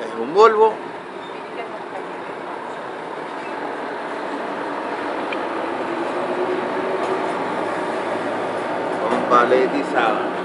Es un Volvo. Paletizada.